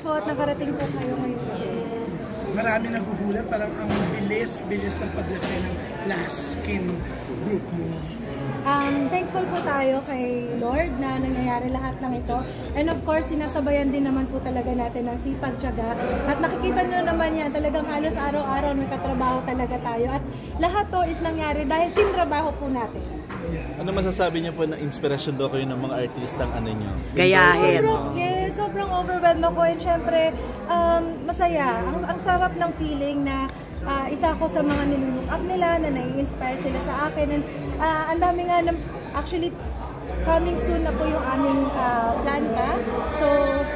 po at nakarating po kayo ngayon. Marami nagugulat, parang ang bilis-bilis ng paglaki ng last skin group mo. Um, thankful po tayo kay Lord na nangyayari lahat ng ito. And of course, sinasabayan din naman po talaga natin ng sipag, tiyaga. At nakikita nyo naman yan, talagang halos araw-araw nagtatrabaho talaga tayo. At lahat to is nangyari dahil tinrabaho po natin. Ano masasabi niyo po na inspirasyon daw kayo ng mga artistang ano niyo? Gayahin. Sobrang, yes, sobrang overwhelmed ako and syempre, um, masaya. Ang, ang sarap ng feeling na ah, isa ako sa mga nilulook up nila, na nai-inspire sila sa akin. And ah, ang dami nga, ng, actually, coming soon na po yung aming ah, planta. So,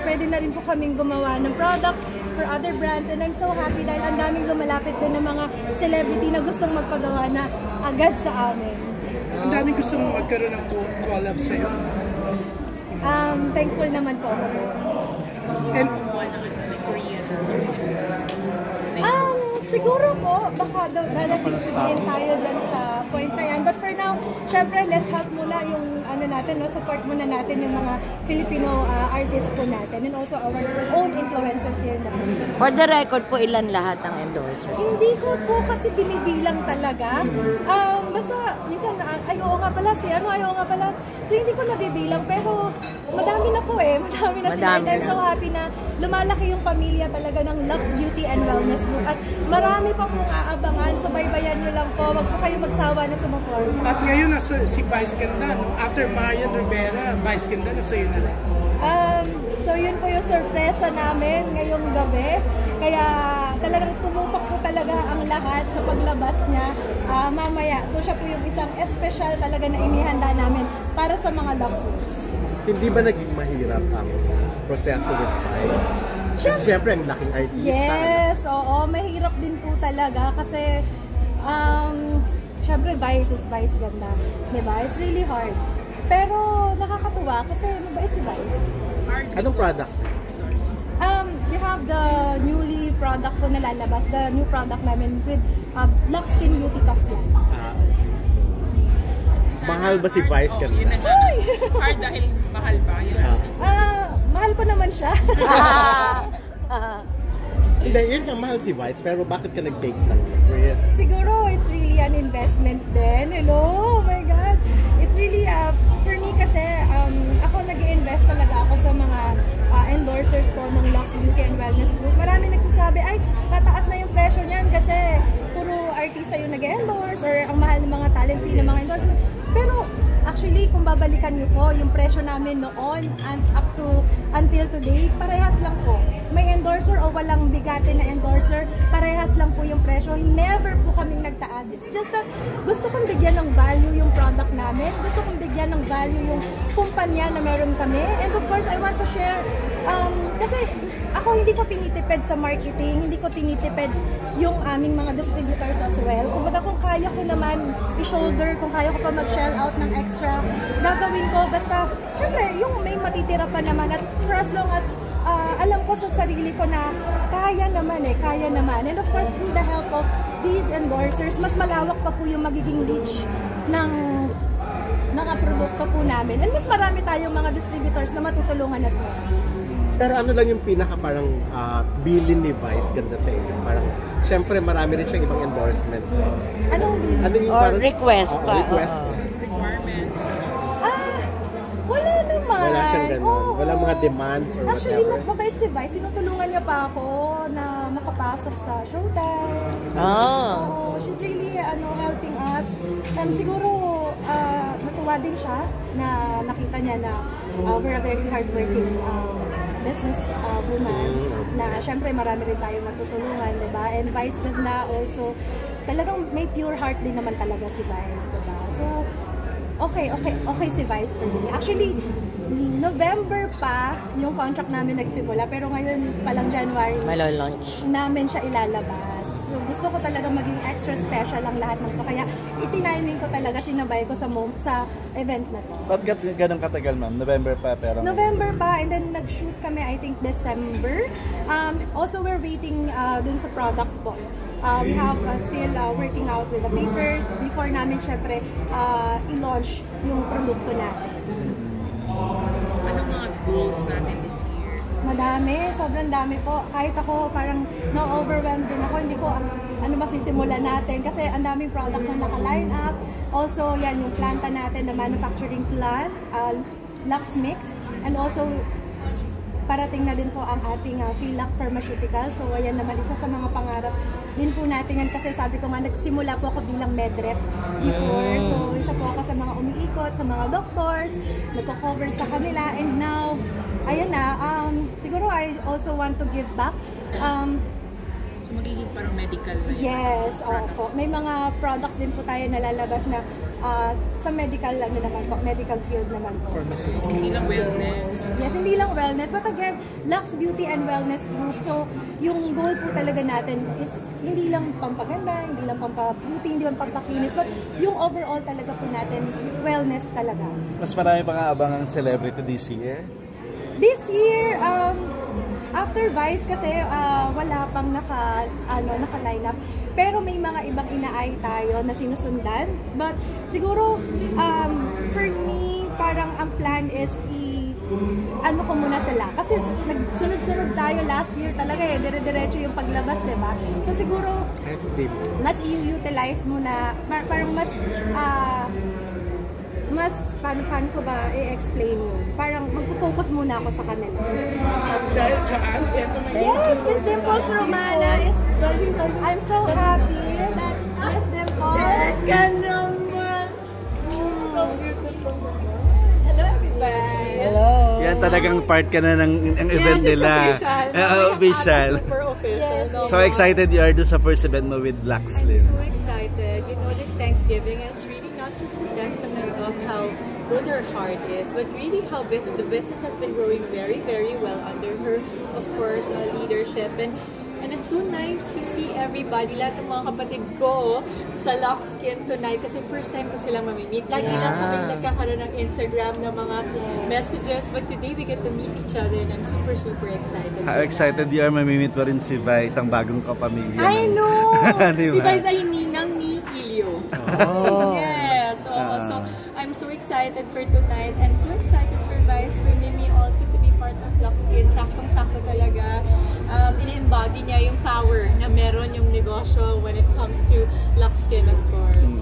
pwede na rin po kaming gumawa ng products for other brands. And I'm so happy dahil ang daming lumalapit din ng mga celebrity na gustong magpagawa na agad sa amin. Ang daming gusto mong magkaroon ng co- collab sa'yo. Um, thankful naman po ako. And Um, siguro po, baka da- dadating din tayo dyan sa point na yan. But for now, syempre, let's help muna yung ano natin, no, support muna natin yung mga Filipino uh, artists po natin and also our own influencers here in the Philippines. For the record po, ilan lahat ng endorsers? Hindi ko po kasi binibilang talaga. Um, basta, minsan, ah, ay, oo nga pala, si ano, ay, oo nga pala. So, hindi ko nabibilang, pero madami na po eh. Madami na sila. Madami And I'm so happy na lumalaki yung pamilya talaga ng Lux Beauty and Wellness Group. At marami pa pong aabangan. So, baybayan nyo lang po. Wag po kayo magsawa na sumuporta. at ngayon nasa si Vice Ganda, no? after Marian Rivera, Vice Ganda nasa iyo na lang. Um, so yun po yung sorpresa namin ngayong gabi. Kaya talagang tumutok po talaga ang lahat sa paglabas niya ah, mamaya. So siya po yung isang espesyal talaga na inihanda namin para sa mga luxuries. Hindi ba naging mahirap ang proseso with Vice? Kasi syempre, ang laking artista. Yes, oo. Mahirap din po talaga kasi um, syempre Vice is Vice ganda. Diba? It's really hard. Pero nakakatuwa kasi mabait si Vice. Anong product? Um, we have the newly product po na lalabas, the new product namin with uh, Lux Skin Beauty Tops line. Mahal ba si Vice Oh, kanina? nga. Hard dahil mahal ba? Yun ang Ah, mahal ko naman siya. Hindi, yun nga, mahal si Vice. Pero bakit ka nag-take ng risk? Siguro it's really an investment din. Hello, oh my God. It's really, uh, for me kasi, um, ako nag invest talaga ako sa mga uh, endorsers po ng Lux Beauty and Wellness Group. Marami nagsasabi, ay, tataas na yung presyo niyan kasi puro artista yung nag-endorse or ang mahal ng mga talent fee ng mga endorsement. Pero actually, kung babalikan niyo po yung presyo namin noon and up to until today, parehas lang po. May endorser o walang bigate na endorser, parehas lang po yung presyo. Never po kaming nagtaas. It's just that gusto kong bigyan ng value yung product namin. Gusto kong bigyan ng value yung kumpanya na meron kami. And of course, I want to share, um, kasi ako hindi ko tinitipid sa marketing, hindi ko tinitipid yung aming mga distributors as well. Kumbaga kung kaya ko naman i-shoulder, kung kaya ko pa mag-shell out ng extra, gagawin ko. Basta, syempre, yung may matitira pa naman. At for as long as ah, alam ko sa sarili ko na kaya naman eh, kaya naman. And of course, through the help of these endorsers, mas malawak pa po yung magiging reach ng mga produkto po namin. And mas marami tayong mga distributors na matutulungan as well. Pero ano lang yung pinaka parang ah, bilin ni Vice ganda sa inyo? Parang, syempre, marami rin siyang ibang endorsement. Anong deal? Ano yung Or parang- request Oo, pa, request. oo. Requirements. Ah, wala naman. Wala siyang ganun. Oo. Walang mga demands or Actually, whatever. mabait si Vice. Sinutulungan niya pa ako na makapasok sa Showtime. Ah. Oo, she's really ano, helping us. Um, siguro, ah, natuwa din siya na nakita niya na uh, we're a very hardworking um, business uh, woman na syempre marami rin tayo matutulungan, di ba? And Vice ganda also, talagang may pure heart din naman talaga si Vice, di ba? So, okay, okay, okay si Vice for me. Actually, November pa yung contract namin nagsimula, pero ngayon palang January Malo-launch. namin siya ilalabas. So gusto ko talaga maging extra special ang lahat ng to. Kaya itiniming ko talaga, sinabay ko sa mom, sa event na to. Ba't gat- ganun katagal ma'am? November pa pero... November pa, and then nag-shoot kami, I think, December. Um, also, we're waiting uh, dun sa products po. Uh, we have uh, still uh, working out with the papers before namin, syempre, uh, i-launch yung produkto natin. Anong mga goals natin this year? Madami, sobrang dami po. Kahit ako, parang na-overwhelmed din ako. Hindi ko ano, ano masisimulan natin kasi ang daming products na naka-line up. Also, yan yung planta natin, the manufacturing plant, uh, Lux Mix, and also parating na din po ang ating uh, Philax Pharmaceutical. So, ayan naman, isa sa mga pangarap din po natin yan kasi sabi ko nga, nagsimula po ako bilang medrep before. So, isa po ako sa mga umiikot, sa mga doctors, nagko-cover sa kanila. And now, ayan na, um, siguro I also want to give back. Um, So magiging parang medical na. Yes, opo. May mga products din po tayo nalalabas na ah, sa medical ano naman po, medical field naman po. Hindi lang wellness. Yes, hindi lang wellness, but again, Lux Beauty and Wellness Group. So, yung goal po talaga natin is hindi lang pampaganda, hindi lang pampa-beauty, hindi lang pampakinis, but yung overall talaga po natin, wellness talaga. Mas marami pa nga abangang celebrity this year. This year, um, after Vice kasi ah, wala pang naka, ano, naka-line up. Pero may mga ibang inaay tayo na sinusundan. But siguro, um, for me, parang ang plan is i ano ko muna sila. Kasi nagsunod-sunod tayo last year talaga eh. Dire-diretso yung paglabas, di ba? So siguro, mas i-utilize mo na, par- parang mas, ah, mas, paano, paano ko ba i-explain yun? Parang magpo-focus muna ako sa kanila. At dahil dyan, eto yung Yes, Miss Dimples Romana is I'm so happy that Miss Dimples ka naman. So beautiful. Hello everybody. Hello. Yan talagang part ka na ng, ng event nila. Uh, official. Super official. Yes. no? So excited you are do sa first event mo with Black I'm Slim. so excited. You know, this Thanksgiving is really not just a testament good her heart is, but really how bus- the business has been growing very, very well under her, of course, uh, leadership. And and it's so nice to see everybody, lahat ng mga kapatid ko sa Lock Skin tonight kasi first time ko silang mamimit. Lagi lang kami nagkakaroon ng Instagram ng mga messages, but today we get to meet each other and I'm super, super excited. How excited that. you are mamimit mo rin si Vice, ang bagong kapamilya. I know! Di Si? Vice ay ninang ni Ilio. Yes! Excited for tonight and so excited for Vice, for Mimi also to be part of Luxkin. Saktong-sakto talaga. Um, ini-embody niya yung power na meron yung negosyo when it comes to Luxkin, of course.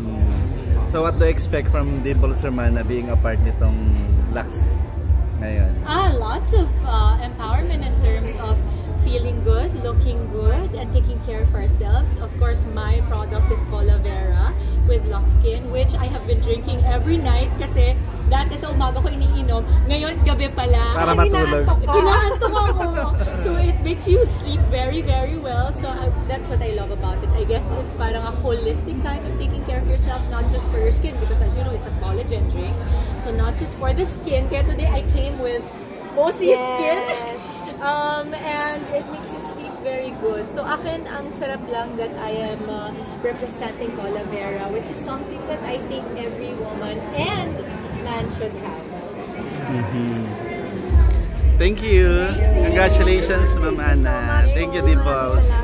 So what do you expect from Dimples Romana being a part nitong Lux ngayon? Ah, lots of uh, empowerment in terms of feeling good, looking good, and taking care of ourselves. Of course, my product is Cola Vera with Luxkin, which I have been drinking every night kasi dati sa umaga ko iniinom, ngayon gabi pala. Para Ay, matulog. inaantok ko. Inaantok ako. so it makes you sleep very, very well. So I, that's what I love about it. I guess it's parang a holistic kind of taking care of yourself, not just for your skin, because as you know, it's a collagen drink. So not just for the skin. Kaya today I came with Mosi skin. Um, and it makes you sleep very good. So akin, ang sarap lang that I am uh, representing Cola Vera, which is something that I think every woman and man should have. Thank you. Congratulations, Ma'am Anna. Thank you, Dimples.